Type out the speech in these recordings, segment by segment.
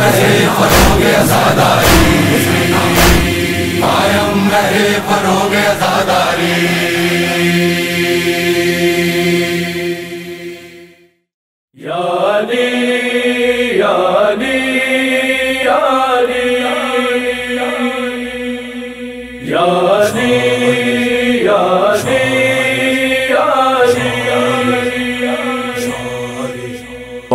रहे फरोग आजादारी कायम रहे फरोग आजादारी याली याली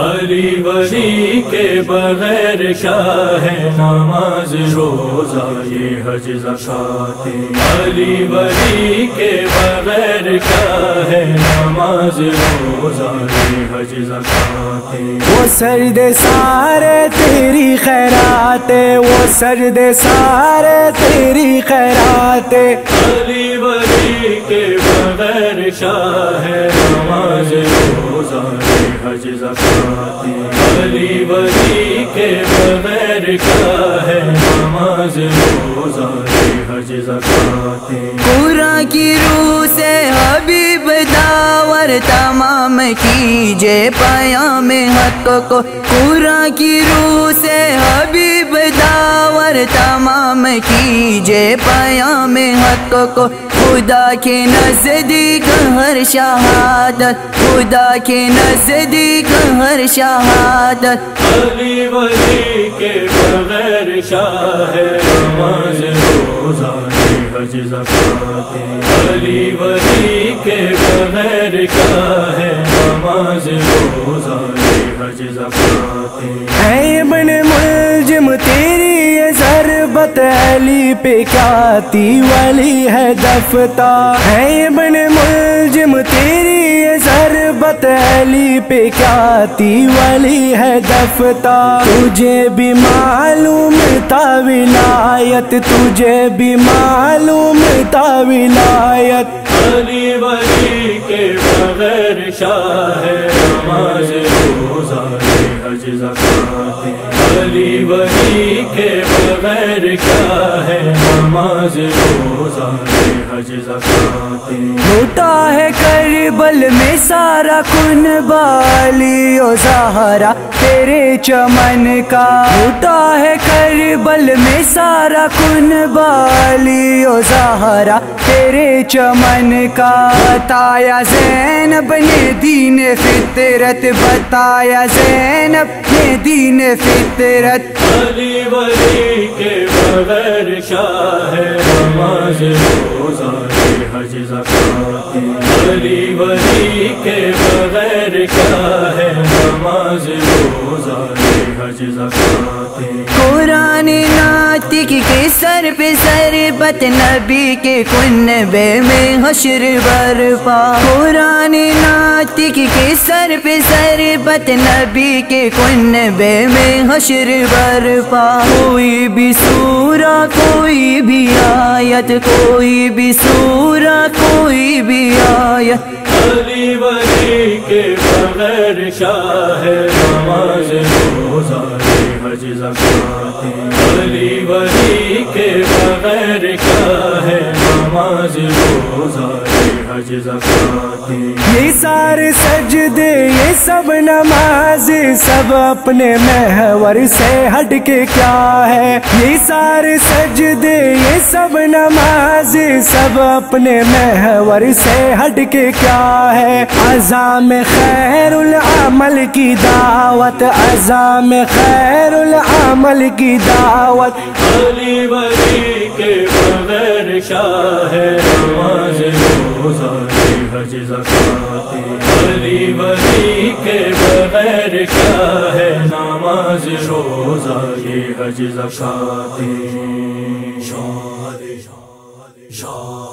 अली वली के बगैर क्या है नमाज़ रोजा ये हज जक़ाते? अली वली के बगैर क्या है नमाज़ रोजा ये हज जक़ाते? वो सर्द सारे तेरी खैराते वो सर्द सारे तेरी खैराते अली वली के बगैर क्या है नमाज़ रोजा हज अली वली के बगैर क्या है। नमाज़ रोजा ये हज पूरा की रूह से हबीब दावर तमाम कीजे पाया में हक को। पूरा की रूह से हबीब दावर तमाम कीजे पाया में हक को। खुदा के नज़दीक हर शहादत खुदा के नज़दीक हर शहादत। अली वली के बगैर शाह है नमाज़ रोजा हज जक़ाते अली वली के बगैर क्या है नमाज़ रोजा हज जक़ाते है इब्न मुलजिम तेरी ये जरबत अली पे क्या वाली है दफता? है इब्न मुलजिम, तेरी ये जरबत अली पे क्या वाली है दफता? तुझे भी मालूम था विलायत, तुझे भी मालूम था विलायत। अली वली के बगैर शाह है नमाज़ रोजा हज जक़ाते अली वली के बगैर क्या है? नमाज़ रोजा हज जक़ाते लूटा है करबल में सारा कुन बाली ओ सहारा तेरे चमन का। लूटा है करबल में सारा कुन बाली ओ सहारा तेरे चमन का। बताया जैनब ने दीन फितरत, बताया जैनब ने दीन फितरत। अली वली के बगैर शाह है नमाज़ रोजा ये हज जकात। अली वली के बगैर शाह है नमाज़ रोजा ये हज जक़ाते कुरान नातिक के सर पे सरबत नबी के कुनबे में हशर बरपा। कुरान नातिक के सर पे सरबत नबी के कुनबे में हशर बरपा। कोई भी सूरा, कोई भी आयत, कोई भी सूरा, कोई भी आयत। के बगैर शाह है नमाज़ रोजा ये हज जक़ाते? अली वली के बगैर क्या है नमाज़ रोजा ये हज जक़ाते? ये सारे सजदे, ये सब नमाज़ सब अपने महवर से हट के क्या है? ये सारे सजदे, ये सब नमाज़, सब अपने महवर से हट के क्या है? अजाम खैरुल अमल की दावत अजाम खैरुल अमल की दावत। के शाह है। हज जक़ाते अली वली के बगैर क्या है नमाज़ रोजा? ये हज जक़ाते शाह शाह शाह